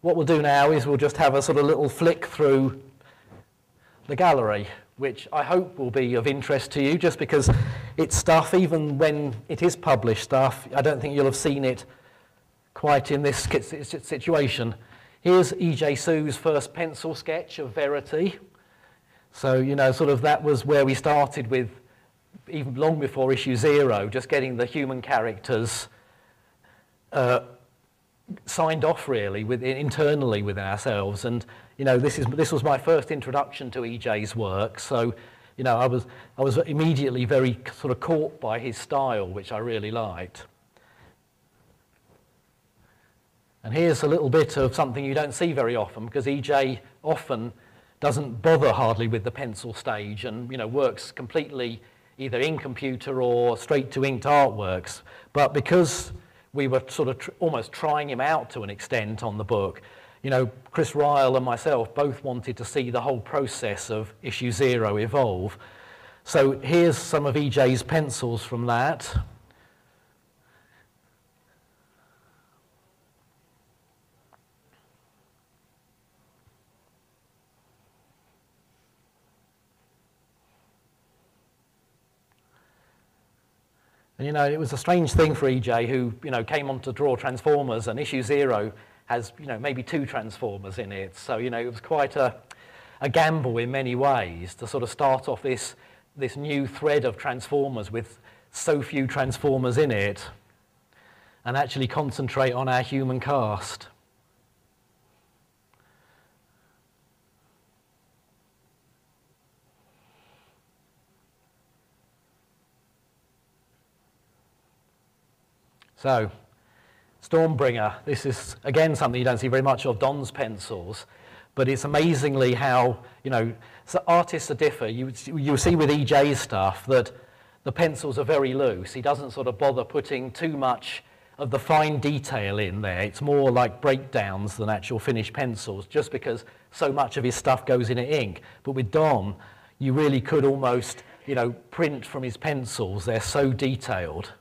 what we'll do now is we'll just have a sort of little flick through the gallery, which I hope will be of interest to you, just because it's stuff, even when it is published stuff, I don't think you'll have seen it quite in this situation. Here's E.J. Su's first pencil sketch of Verity. So, you know, sort of that was where we started with, even long before issue zero, just getting the human characters uh, signed off really with, internally within ourselves. And, you know, this, is, this was my first introduction to EJ's work. So, you know, I was, I was immediately very sort of caught by his style, which I really liked. And here's a little bit of something you don't see very often because EJ often doesn't bother hardly with the pencil stage and you know works completely either in computer or straight to inked artworks. But because we were sort of tr almost trying him out to an extent on the book, you know, Chris Ryall and myself both wanted to see the whole process of issue zero evolve. So here's some of EJ's pencils from that. And you know, it was a strange thing for EJ who, you know, came on to draw Transformers and issue zero has, you know, maybe two Transformers in it. So, you know, it was quite a, a gamble in many ways to sort of start off this, this new thread of Transformers with so few Transformers in it and actually concentrate on our human cast. So, Stormbringer, this is again something you don't see very much of Don's pencils, but it's amazingly how, you know, so artists are differ. You, you see with EJ's stuff that the pencils are very loose. He doesn't sort of bother putting too much of the fine detail in there. It's more like breakdowns than actual finished pencils, just because so much of his stuff goes in ink. But with Don, you really could almost, you know, print from his pencils. They're so detailed.